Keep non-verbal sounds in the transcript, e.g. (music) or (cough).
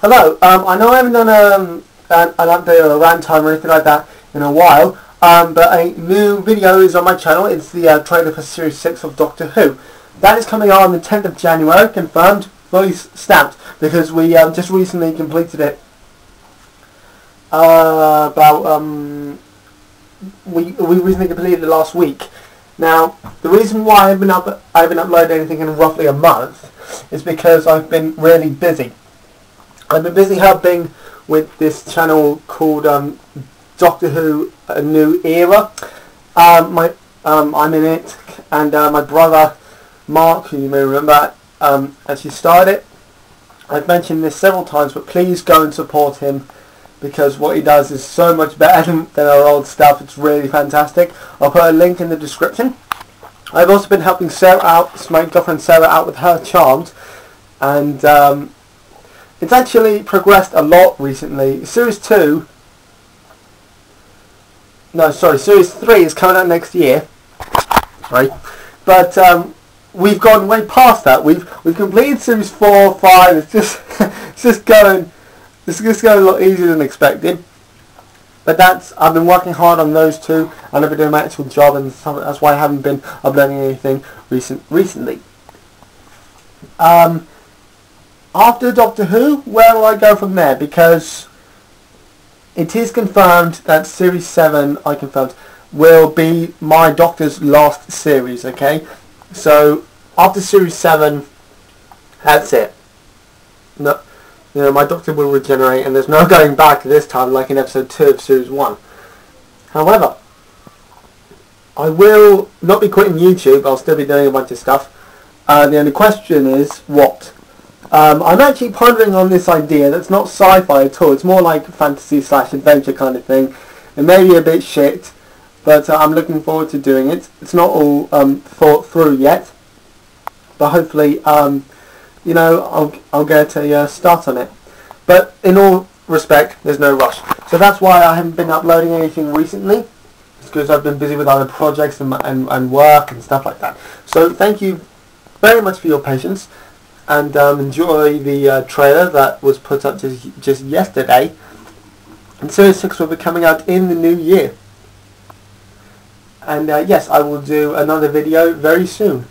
Hello, um, I know I haven't done um, an, an update or a rant time or anything like that in a while, um, but a new video is on my channel. It's the uh, trailer for Series 6 of Doctor Who. That is coming out on the 10th of January, confirmed, fully stamped, because we um, just recently completed it uh, about, um, we, we recently completed it last week. Now, the reason why I've been up, I haven't uploaded anything in roughly a month is because I've been really busy. I've been busy helping with this channel called um, Doctor Who: A New Era. Um, my um, I'm in it, and uh, my brother Mark, who you may remember, um, actually started it. I've mentioned this several times, but please go and support him because what he does is so much better (laughs) than, than our old stuff. It's really fantastic. I'll put a link in the description. I've also been helping Sarah out, my girlfriend Sarah out with her charms, and um, it's actually progressed a lot recently. Series 2, no sorry, Series 3 is coming out next year, right? But um, we've gone way past that. We've we've completed Series 4, 5, it's just, (laughs) it's just going, it's just going a lot easier than expected. But that's, I've been working hard on those two, and I've been doing my actual job, and that's why I haven't been uploading anything recent recently. Um, after Doctor Who, where will I go from there? Because it is confirmed that Series 7, I confirmed, will be my Doctor's last series, okay? So, after Series 7, that's it. No, you know, my Doctor will regenerate and there's no (laughs) going back this time like in Episode 2 of Series 1. However, I will not be quitting YouTube, I'll still be doing a bunch of stuff. Uh, the only question is, what? Um, I'm actually pondering on this idea that's not sci-fi at all. It's more like fantasy slash adventure kind of thing. It may be a bit shit, but uh, I'm looking forward to doing it. It's not all um, thought through yet, but hopefully, um, you know, I'll, I'll get a uh, start on it. But in all respect, there's no rush. So that's why I haven't been uploading anything recently. It's because I've been busy with other projects and, and, and work and stuff like that. So thank you very much for your patience and um, enjoy the uh, trailer that was put up just, just yesterday. And Series 6 will be coming out in the new year. And uh, yes, I will do another video very soon.